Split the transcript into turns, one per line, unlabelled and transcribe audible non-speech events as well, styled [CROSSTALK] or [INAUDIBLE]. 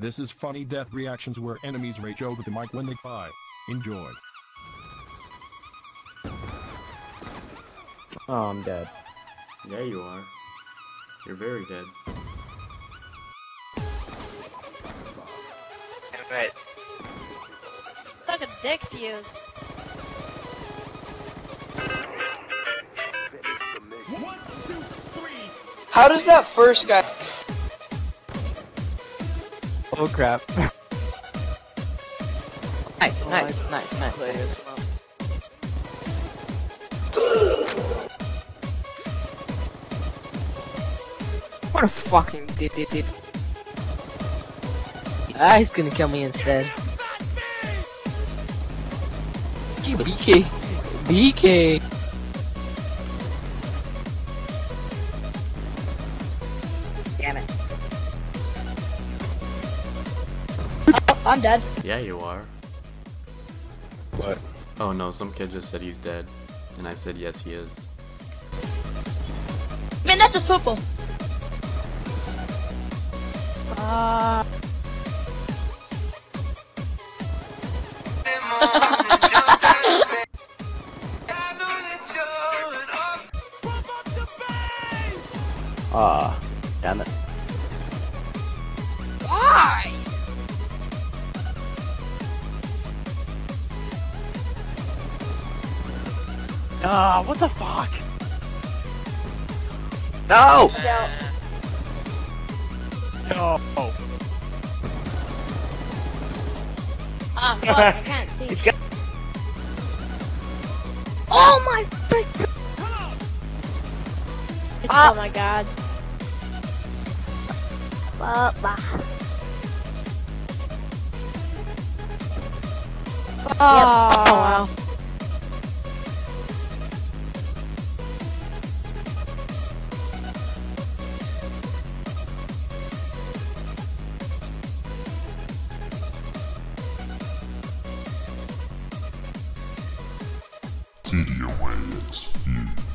This is funny death reactions where enemies rage over the mic when they die. Enjoy.
Oh, I'm dead.
Yeah, you are. You're very dead.
Right.
Suck a dick FuZe.
How does that first guy?
Oh crap.
Nice,
Oh,
nice,
I
nice, nice, nice.
well.
What a fucking did did did. Ah, he's gonna kill me instead. BK, BK.
Damn it. I'm dead.
Yeah, you are.
What?
Oh no, some kid just said he's dead. And I said yes, he is.
Man, that's a football. Uh,
Ah, damn it. Ah, what the fuck? No!
No.
No!
Ah, fuck, [LAUGHS] I can't see.
It's got-
Oh my frick! Oh my god. Uh, bah. Oh, wow.
TD Waves, you.